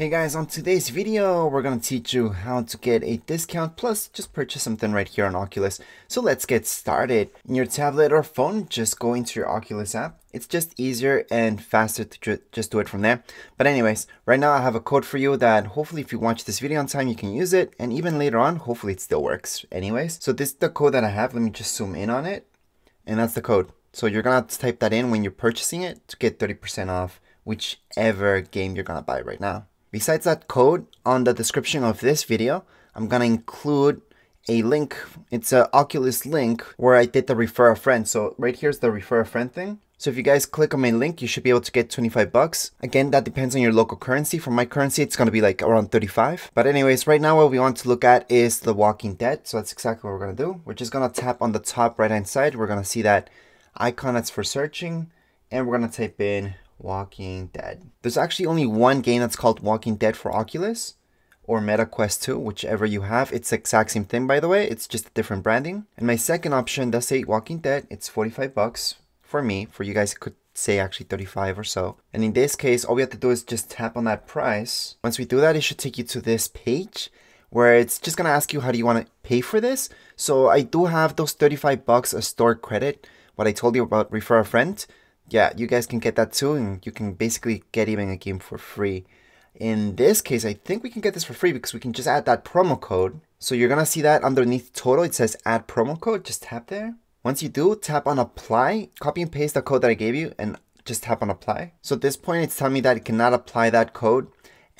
Hey guys, on today's video, we're to teach you how to get a discount plus just purchase something right here on Oculus. So let's get started. In your tablet or phone, just go into your Oculus app. It's just easier and faster to just do it from there. But anyways, right now I have a code for you that hopefully if you watch this video on time, you can use it. And even later on, hopefully it still works anyways. So this is the code that I have. Let me just zoom in on it. And that's the code. So you're to type that in when you're purchasing it to get 30% off whichever game you're to buy right now. Besides that code, on the description of this video, I'm gonna include a link. It's an Oculus link where I did the refer a friend. So right here's the refer a friend thing. So if you guys click on my link, you should be able to get 25 bucks. Again, that depends on your local currency. For my currency, it's gonna be like around 35. But anyways, right now what we want to look at is The Walking Dead. So that's exactly what we're gonna do. We're just gonna tap on the top right hand side. We're gonna see that icon that's for searching. And we're gonna type in Walking Dead. There's actually only one game that's called Walking Dead for Oculus or Meta Quest 2, whichever you have. It's the exact same thing, by the way. It's just a different branding. And my second option does say Walking Dead. It's 45 bucks for me. For you guys, it could say actually 35 or so. And in this case, all we have to do is just tap on that price. Once we do that, it should take you to this page where it's just gonna ask you how do you want to pay for this. So I do have those 35 bucks a store credit. What I told you about refer a friend yeah, you guys can get that too, and you can basically get even a game for free. In this case, I think we can get this for free because we can just add that promo code. So you're gonna see that underneath total, it says add promo code, just tap there. Once you do, tap on apply, copy and paste the code that I gave you, and just tap on apply. So at this point, it's telling me that it cannot apply that code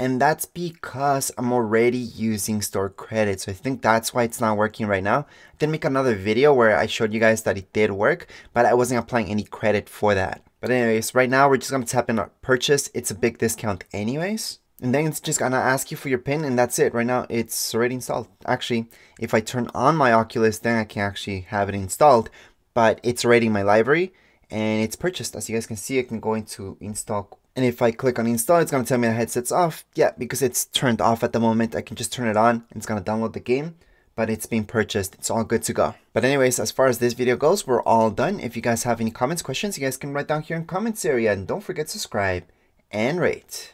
and that's because I'm already using store credit. So I think that's why it's not working right now. I did make another video where I showed you guys that it did work, but I wasn't applying any credit for that. But anyways, right now we're just gonna tap in purchase. It's a big discount anyways. And then it's just gonna ask you for your pin and that's it. Right now it's already installed. Actually, if I turn on my Oculus, then I can actually have it installed, but it's already in my library and it's purchased. As you guys can see, I can go into install and if I click on install, it's going to tell me the headset's off. Yeah, because it's turned off at the moment. I can just turn it on and it's going to download the game. But it's been purchased. It's all good to go. But anyways, as far as this video goes, we're all done. If you guys have any comments, questions, you guys can write down here in comments area. And don't forget to subscribe and rate.